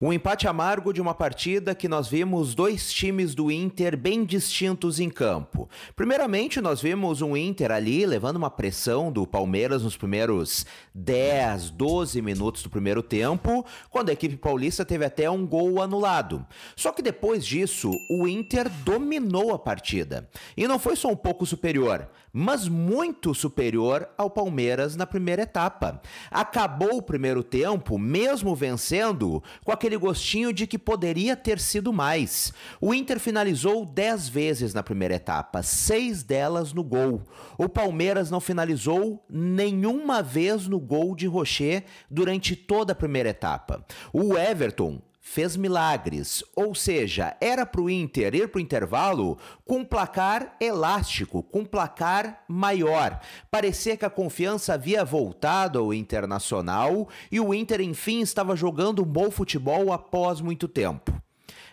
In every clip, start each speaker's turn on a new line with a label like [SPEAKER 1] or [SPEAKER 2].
[SPEAKER 1] Um empate amargo de uma partida que nós vimos dois times do Inter bem distintos em campo. Primeiramente, nós vimos um Inter ali levando uma pressão do Palmeiras nos primeiros 10, 12 minutos do primeiro tempo, quando a equipe paulista teve até um gol anulado. Só que depois disso, o Inter dominou a partida. E não foi só um pouco superior, mas muito superior ao Palmeiras na primeira etapa. Acabou o primeiro tempo, mesmo vencendo, com aquele aquele gostinho de que poderia ter sido mais. O Inter finalizou 10 vezes na primeira etapa, seis delas no gol. O Palmeiras não finalizou nenhuma vez no gol de Rocher durante toda a primeira etapa. O Everton fez milagres, ou seja, era para o Inter ir para o intervalo com placar elástico, com placar maior. Parecia que a confiança havia voltado ao Internacional e o Inter, enfim, estava jogando um bom futebol após muito tempo.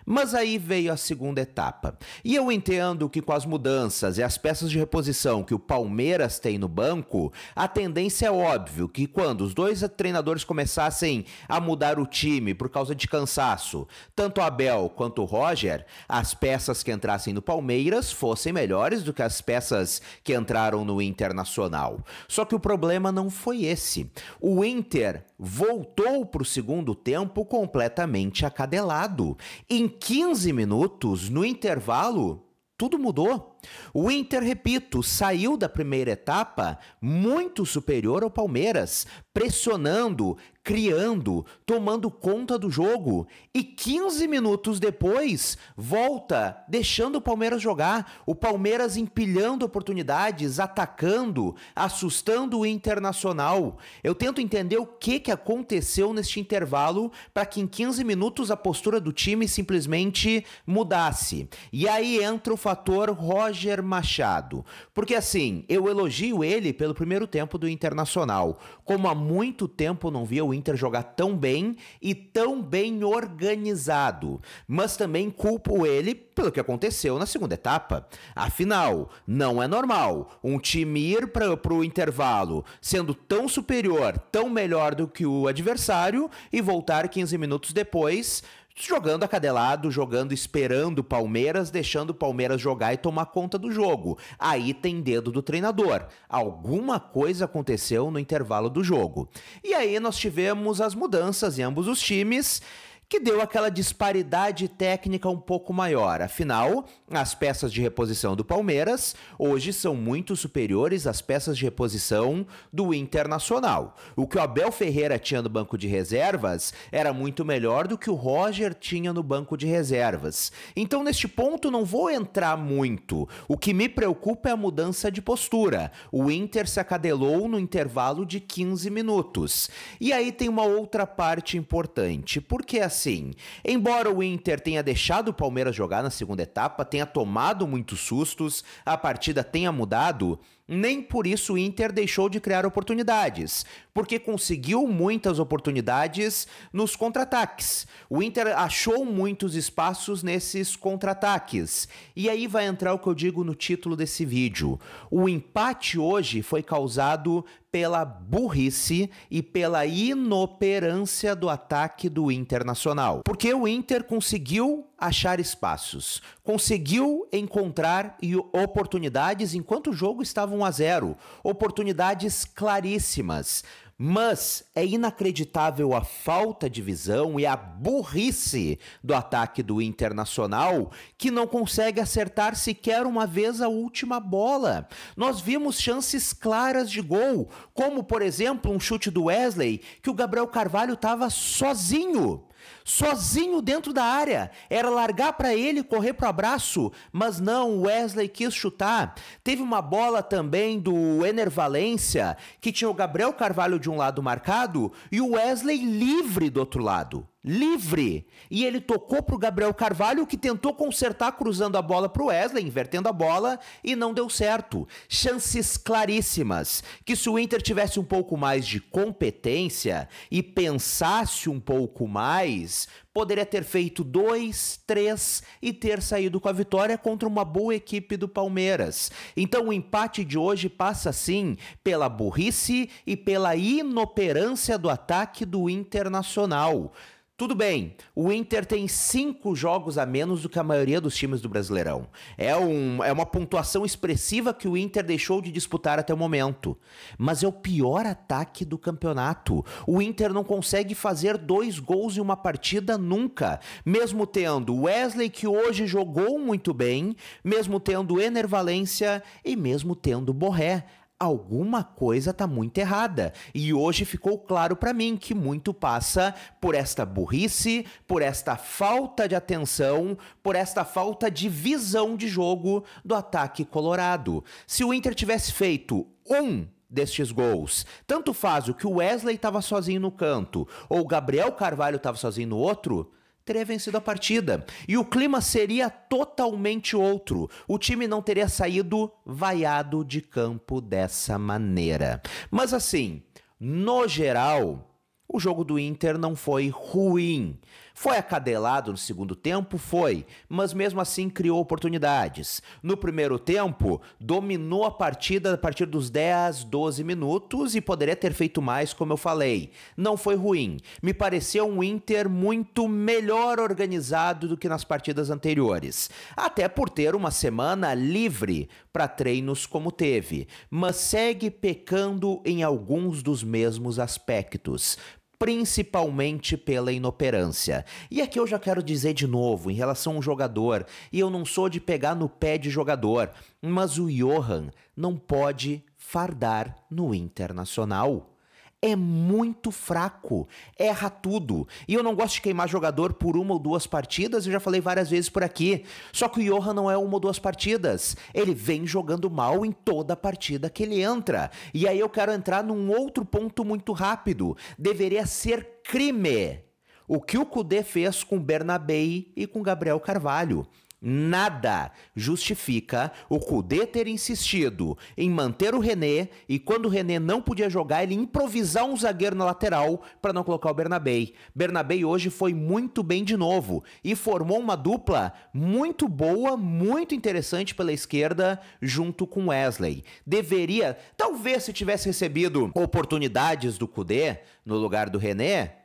[SPEAKER 1] Mas aí veio a segunda etapa. E eu entendo que com as mudanças e as peças de reposição que o Palmeiras tem no banco, a tendência é óbvio que quando os dois treinadores começassem a mudar o time por causa de cansaço, tanto Abel quanto Roger, as peças que entrassem no Palmeiras fossem melhores do que as peças que entraram no Internacional. Só que o problema não foi esse. O Inter voltou para o segundo tempo completamente acadelado. Em 15 minutos, no intervalo, tudo mudou. O Inter, repito, saiu da primeira etapa muito superior ao Palmeiras, pressionando, criando, tomando conta do jogo. E 15 minutos depois, volta, deixando o Palmeiras jogar. O Palmeiras empilhando oportunidades, atacando, assustando o Internacional. Eu tento entender o que, que aconteceu neste intervalo para que em 15 minutos a postura do time simplesmente mudasse. E aí entra o fator Roger Machado. Porque assim, eu elogio ele pelo primeiro tempo do Internacional. Como há muito tempo não via o Inter jogar tão bem e tão bem organizado, mas também culpo ele pelo que aconteceu na segunda etapa. Afinal, não é normal um time ir para o intervalo sendo tão superior, tão melhor do que o adversário e voltar 15 minutos depois jogando acadelado, jogando esperando Palmeiras, deixando o Palmeiras jogar e tomar conta do jogo. Aí tem dedo do treinador. Alguma coisa aconteceu no intervalo do jogo. E aí nós tivemos as mudanças em ambos os times que deu aquela disparidade técnica um pouco maior. Afinal, as peças de reposição do Palmeiras hoje são muito superiores às peças de reposição do Internacional. O que o Abel Ferreira tinha no banco de reservas era muito melhor do que o Roger tinha no banco de reservas. Então, neste ponto, não vou entrar muito. O que me preocupa é a mudança de postura. O Inter se acadelou no intervalo de 15 minutos. E aí tem uma outra parte importante, porque assim assim. Embora o Inter tenha deixado o Palmeiras jogar na segunda etapa, tenha tomado muitos sustos, a partida tenha mudado, nem por isso o Inter deixou de criar oportunidades, porque conseguiu muitas oportunidades nos contra-ataques. O Inter achou muitos espaços nesses contra-ataques. E aí vai entrar o que eu digo no título desse vídeo. O empate hoje foi causado pela burrice e pela inoperância do ataque do Internacional. Porque o Inter conseguiu achar espaços, conseguiu encontrar oportunidades enquanto o jogo estava 1 a 0, oportunidades claríssimas. Mas é inacreditável a falta de visão e a burrice do ataque do Internacional, que não consegue acertar sequer uma vez a última bola. Nós vimos chances claras de gol, como por exemplo um chute do Wesley que o Gabriel Carvalho estava sozinho sozinho dentro da área. Era largar para ele correr para o abraço, mas não, o Wesley quis chutar. Teve uma bola também do Ener Valência, que tinha o Gabriel Carvalho de um lado marcado e o Wesley livre do outro lado livre. E ele tocou para o Gabriel Carvalho, que tentou consertar cruzando a bola para o Wesley, invertendo a bola, e não deu certo. Chances claríssimas que se o Inter tivesse um pouco mais de competência e pensasse um pouco mais, poderia ter feito dois, três e ter saído com a vitória contra uma boa equipe do Palmeiras. Então o empate de hoje passa sim pela burrice e pela inoperância do ataque do Internacional. Tudo bem, o Inter tem cinco jogos a menos do que a maioria dos times do Brasileirão. É, um, é uma pontuação expressiva que o Inter deixou de disputar até o momento. Mas é o pior ataque do campeonato. O Inter não consegue fazer dois gols em uma partida nunca. Mesmo tendo Wesley, que hoje jogou muito bem, mesmo tendo Ener Valência e mesmo tendo Borré alguma coisa está muito errada. E hoje ficou claro para mim que muito passa por esta burrice, por esta falta de atenção, por esta falta de visão de jogo do ataque colorado. Se o Inter tivesse feito um destes gols. Tanto faz o que o Wesley estava sozinho no canto ou o Gabriel Carvalho estava sozinho no outro, teria vencido a partida. E o clima seria totalmente outro. O time não teria saído vaiado de campo dessa maneira. Mas assim, no geral, o jogo do Inter não foi ruim. Foi acadelado no segundo tempo? Foi, mas mesmo assim criou oportunidades. No primeiro tempo, dominou a partida a partir dos 10, 12 minutos e poderia ter feito mais, como eu falei. Não foi ruim. Me pareceu um Inter muito melhor organizado do que nas partidas anteriores. Até por ter uma semana livre para treinos como teve, mas segue pecando em alguns dos mesmos aspectos principalmente pela inoperância. E aqui eu já quero dizer de novo, em relação a um jogador, e eu não sou de pegar no pé de jogador, mas o Johan não pode fardar no Internacional é muito fraco, erra tudo. E eu não gosto de queimar jogador por uma ou duas partidas, eu já falei várias vezes por aqui. Só que o Johan não é uma ou duas partidas. Ele vem jogando mal em toda partida que ele entra. E aí eu quero entrar num outro ponto muito rápido. Deveria ser crime o que o Cudê fez com Bernabei e com Gabriel Carvalho. Nada justifica o Kudê ter insistido em manter o René e quando o René não podia jogar, ele improvisar um zagueiro na lateral para não colocar o Bernabei. Bernabei hoje foi muito bem de novo e formou uma dupla muito boa, muito interessante pela esquerda junto com Wesley. Deveria, talvez se tivesse recebido oportunidades do Kudê no lugar do René,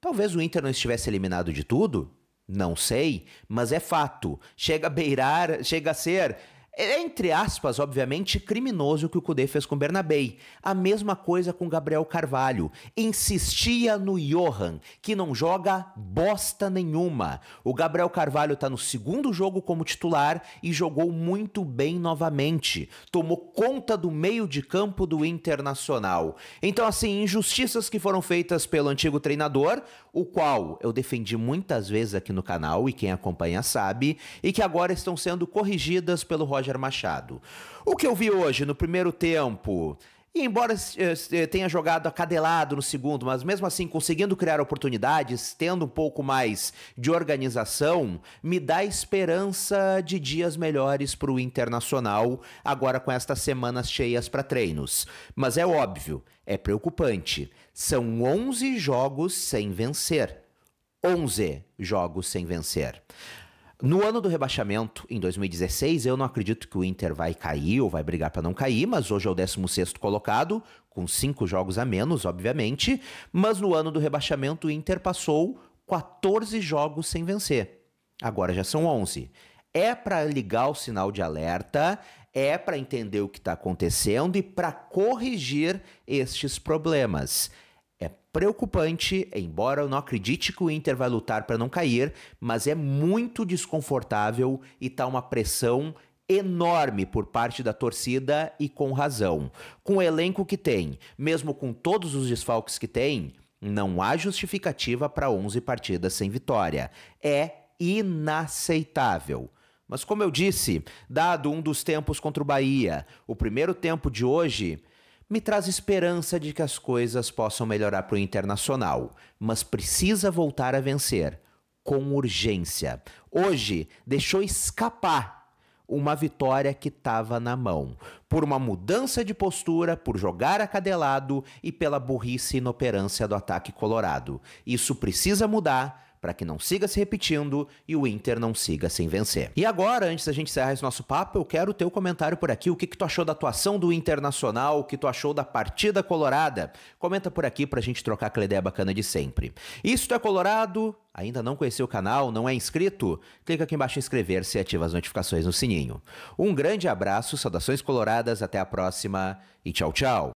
[SPEAKER 1] talvez o Inter não estivesse eliminado de tudo. Não sei, mas é fato. Chega a beirar, chega a ser é, entre aspas, obviamente, criminoso o que o Cudê fez com Bernabei. A mesma coisa com Gabriel Carvalho. Insistia no Johan, que não joga bosta nenhuma. O Gabriel Carvalho está no segundo jogo como titular e jogou muito bem novamente. Tomou conta do meio de campo do Internacional. Então, assim, injustiças que foram feitas pelo antigo treinador, o qual eu defendi muitas vezes aqui no canal e quem acompanha sabe, e que agora estão sendo corrigidas pelo Roger Roger Machado. O que eu vi hoje no primeiro tempo, e embora eh, eh, tenha jogado acadelado no segundo, mas mesmo assim conseguindo criar oportunidades, tendo um pouco mais de organização, me dá esperança de dias melhores para o Internacional, agora com estas semanas cheias para treinos. Mas é óbvio, é preocupante. São 11 jogos sem vencer. 11 jogos sem vencer. No ano do rebaixamento, em 2016, eu não acredito que o Inter vai cair ou vai brigar para não cair, mas hoje é o 16 colocado, com cinco jogos a menos, obviamente. Mas no ano do rebaixamento, o Inter passou 14 jogos sem vencer. Agora já são 11. É para ligar o sinal de alerta, é para entender o que está acontecendo e para corrigir estes problemas preocupante, embora eu não acredite que o Inter vai lutar para não cair, mas é muito desconfortável e tá uma pressão enorme por parte da torcida e com razão. Com o elenco que tem, mesmo com todos os desfalques que tem, não há justificativa para 11 partidas sem vitória. É inaceitável. Mas como eu disse, dado um dos tempos contra o Bahia, o primeiro tempo de hoje me traz esperança de que as coisas possam melhorar para o internacional, mas precisa voltar a vencer com urgência. Hoje deixou escapar uma vitória que estava na mão, por uma mudança de postura, por jogar acadelado e pela burrice e inoperância do ataque colorado. Isso precisa mudar para que não siga se repetindo e o Inter não siga sem vencer. E agora, antes da gente encerrar esse nosso papo, eu quero o teu comentário por aqui. O que, que tu achou da atuação do Internacional? O que tu achou da partida colorada? Comenta por aqui pra gente trocar aquela ideia bacana de sempre. Isto é Colorado? Ainda não conheceu o canal? Não é inscrito? Clica aqui embaixo em inscrever-se e ativa as notificações no sininho. Um grande abraço, saudações coloradas, até a próxima e tchau, tchau!